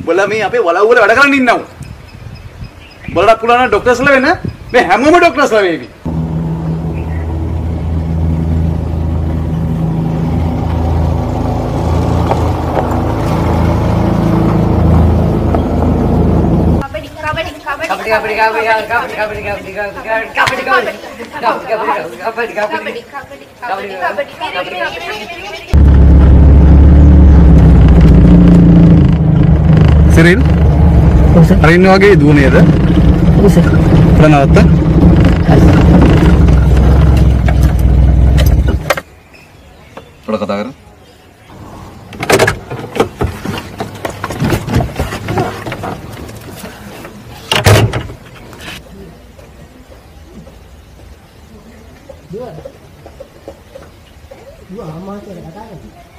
උඹලා මේ අපේ වලව් වල වැඩ කරන් ඉන්නව. උඹලට පුළුවන් නම් ડોක්ටර්ස්ලා වෙන්න මේ හැමෝම ડોක්ටර්ස්ලා වේවි. කබඩි කබඩි කබඩි කබඩි කබඩි කබඩි කබඩි කබඩි කබඩි කබඩි කබඩි කබඩි කබඩි කබඩි කබඩි කබඩි සිරිල් අර ඉන්න වගේ දුව නේද? නවත්ත. පොඩ කතා කරමු. දුව. දුව අම්මා කියලා කතා කරමු.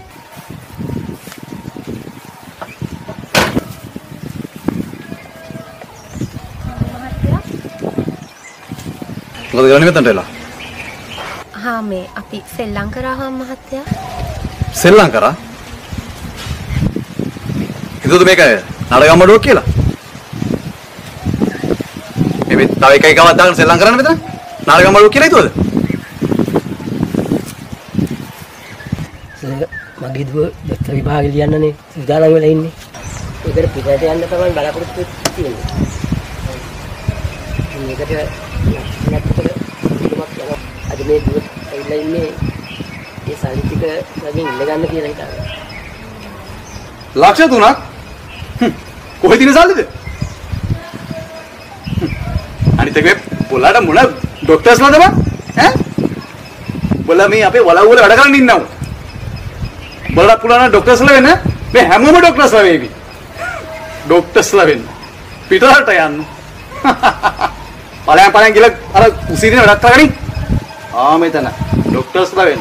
මොකද කරන්නේ මෙතනට එලා? හා මේ අපි සෙල්ලම් කරාහම මහත්තයා සෙල්ලම් කරා. හිතුවද මේක නඩගම් මඩුවක් කියලා? මේ තව එක එකවක් දාගෙන සෙල්ලම් කරන්න මෙතන? නඩගම් මඩුවක් කියලා හිතුවද? මගේ දුව දොස්තර විභාගෙ ලියන්නනේ සූදානම් වෙලා ඉන්නේ. ඒකට පිටට යන්න තමයි බලාපොරොත්තු තියෙන්නේ. මේකට නැත්තර අද මේ දුව ඇවිල්ලා ඉන්නේ ඒ සල්ලි ටික වගේ ඉල්ලගන්න කියලා හිතාගෙන. ලක්ෂ තුනක් කොහෙ තියෙන සල්ලිද? අනිත් එක පොළාට මොන ડોක්ටර්ස්ලාද බං? ඈ? බොලා මේ අපේ වලව් වල වැඩ කරන් ඉන්නව. බලලා පුළුවන් නම් ડોක්ටර්ස්ලා වෙන්න මේ හැමෝම ડોක්ටර්ස්ලා වෙවි. ડોක්ටර්ස්ලා වෙන්න. පිටරට යන්න. paling paling gila. Ada usir ini dokter kali ah itu na dokter sudah ben.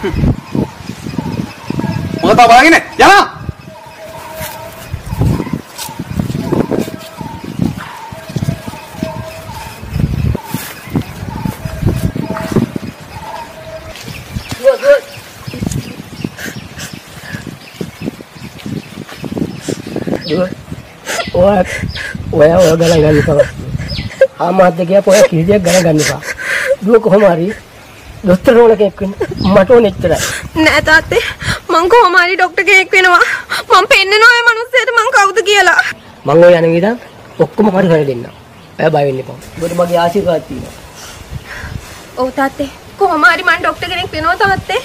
Mau tahu apa lagi nih jalan! Wah, wah, wah, galang galang kalau. එපා. ආමාත්‍ය කියපෝ ඔය කීයක් ගණන් ගන්න එපා. දුව කොහොම හරි දොස්තර ඕන කෙනෙක් වෙන්න මට ඕන එච්චරයි. නෑ තාත්තේ මං කොහොම හරි ડોක්ටර් කෙනෙක් වෙනවා මං පෙන්නනවා ඒ මිනිස්සයාට මං කවුද කියලා මං ඔය යන විදිහ ඔක්කොම හරි හරි දෙන්නම්. ඔය බය වෙන්න එපා. ඔබට මගේ ආශිර්වාද තියෙනවා. ඔව් තාත්තේ කොහොම හරි මං ડોක්ටර් කෙනෙක් වෙනවා තාත්තේ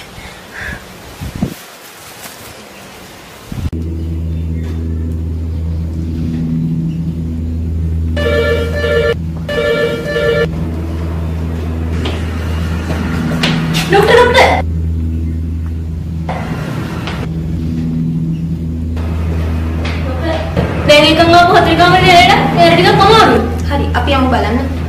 Pinatawar! Hari, apa yang mau balang?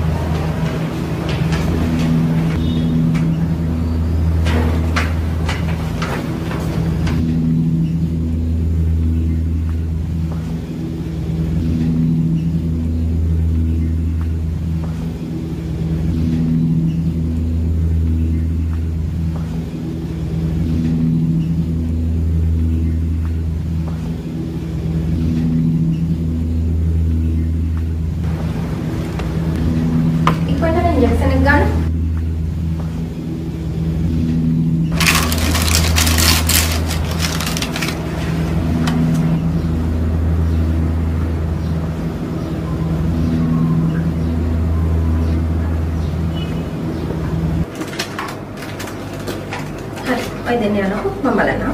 ಸರಿ ಐದನ್ಯಾನ ನಂಬಲನ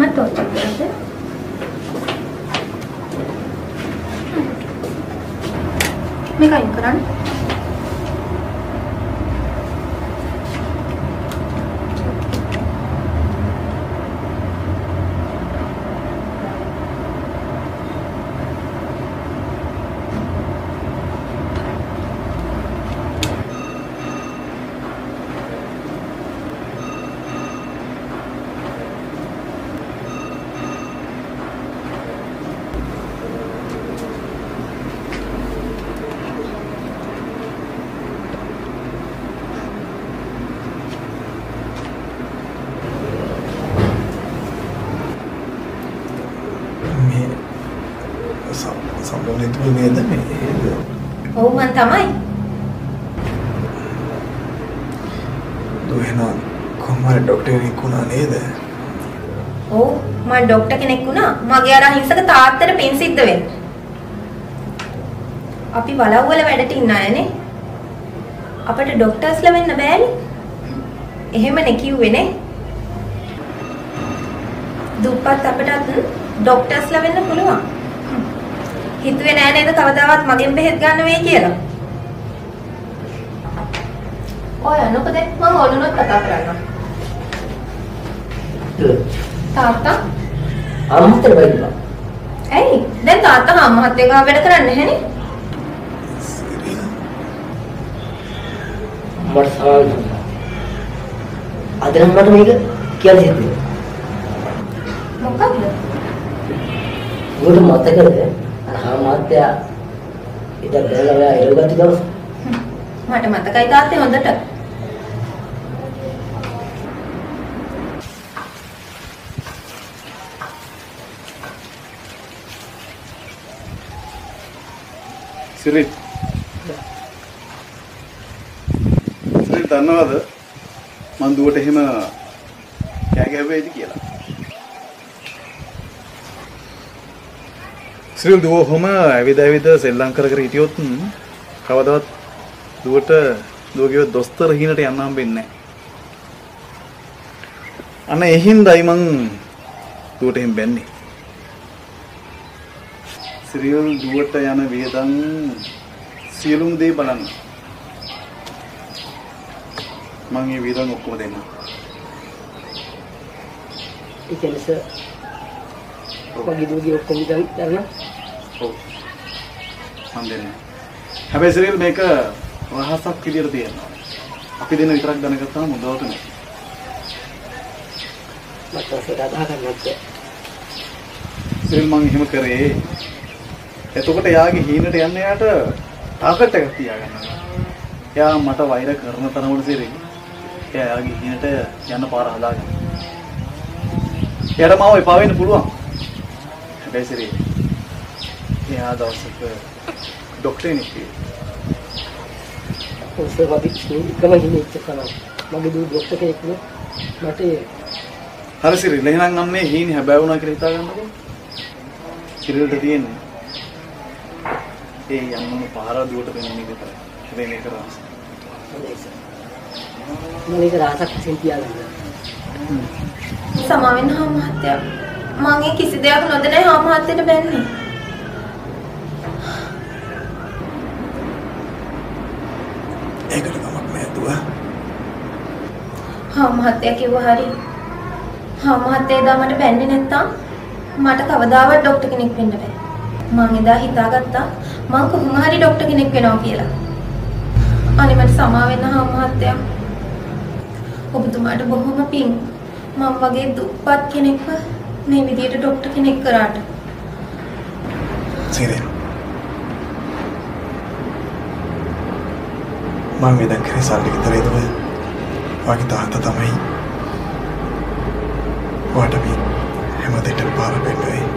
ಮತ್ತೆ ಹೊತ್ತಿದ್ದೆ ಮೇಗ ಇಂಕರಣ නැතුව නේද මේ? ඔව් මන් තමයි. දුහෙනා කොහමද ડોක්ටර් කෙනෙක් වුණා නේද? ඔව් මම ડોක්ටර් කෙනෙක් වුණා. මගේ අර අහිංසක තාත්තට පින් සිද්ධ වෙන්න. අපි වලව්වල වැඩට ඉන්න අයනේ. අපට ડોක්ටර්ස්ලා වෙන්න බෑනේ. එහෙමනේ කිව්වේනේ. දුප්පත් අපටත් ડોක්ටර්ස්ලා වෙන්න පුළුවන්. හිතුවේ නෑ නේද කවදාවත් මගෙන් බෙහෙත් ගන්න වෙයි කියලා. ඔය අනුකද මම ඔළුනොත් කතා කරනවා. තාත්තා අම්මතර වෙයිලා. ඇයි? දැන් තාත්තා අම්මහත් එක්ක වැඩ කරන්නේ නැහනේ. මට සාල් අද නම් මට මේක කියන්න හිතුවේ. මොකක්ද? උඹට මතකද මාත්‍යා ඉතින් දැන් ඔයා එළගත්තු දවස් මට මතකයි තාත්තේ හොඳට. සිරිල් සිරිල් දන්නවද? මං දුවට එහෙම කෑ ගැහුවේද කියලා සිරිල් දුව ඔහොම ඇවිද ඇවිද සෙල්ලම් කර කර හිටියොත් කවදාවත් දුවට දුව කිව්ව දොස්තර හිණට යන්න හම්බෙන්නේ නැහැ අන්න ඒ හින්දායි මං දුවට එහෙම බැන්නේ සිරියල් දුවට යන වියදම් සියලුම දේ බලන්න. මම ඒ වියදම් ඔක්කොම දෙන්නම්. ඒ කියන්නේ ඔබගේ දුවගේ ඔක්කොම ඉතින් කරන ඔව්. මම දෙන්නම්. හැබැයි සිරියල් මේක රහසක් විදියට තියෙනවා. අපි දෙන්න විතරක් දැනගත්තාම හොඳවට නෑ. මට ඒක අදා ගන්නත් සිරියල් මං එහෙම කරේ. එතකොට එයාගේ හීනට යන්න එයාට ටාගට් එකක් තියාගන්න. එයා මට වෛර කරන තරමට සිරියල්. එයා එයාගේ හීනට යන්න පාර හදාගන්න. එයාට මාව එපා වෙන්න පුළුවන්. හැබැයි සිරියල්. එයා දවසක ඩොක්ටර් කෙනෙක් කිව්වා. ඔස්සේ වගේ එකම හිමිච්ච කරනවා මගේ දුව ડોක්ටර් කෙනෙක් නේ මට හරි සිරිල් එහෙනම් අන්නේ හීන හැබෑ වුණා කියලා හිතාගන්නකෝ. සිරිල්ට තියෙන්නේ ඒ යන්නම පාර දුවට දෙන එක විතරයි. හැබැයි මේක රහස. මම ඒක රාසක් වශයෙන් තියාගන්න සමාවෙන් හා මහත්තයා. මං ඒ කිසි දෙයක් නොදැන හා මහත්තයට බැන්නේ. ඒකට කමක් නෑ දුව හා මහත්තයා කිව්වා හරි. හා මහත්තයා එදා මට බැන්නේ නැත්තම් මට කවදාවත් ડોක්ටර් කෙනෙක් වෙන්න බෑ. මං එදා හිතාගත්තා මං කොහොම හරි ડોක්ටර් කෙනෙක් වෙනවා කියලා. අනේ මට සමා වෙන්න හා මහත්තයා. ඔබතුමාට බොහොම පිං. මම වගේ දුප්පත් කෙනෙක්ව මේ විදියට ડોක්ටර් කෙනෙක් කරාට. සිරේ මම දැන් කරේ සල්ලි විතරේ දුවේ වගේ තාත්තා තමයි වාට මේ හැම දෙයකටම පාර පෙන්නුවේ.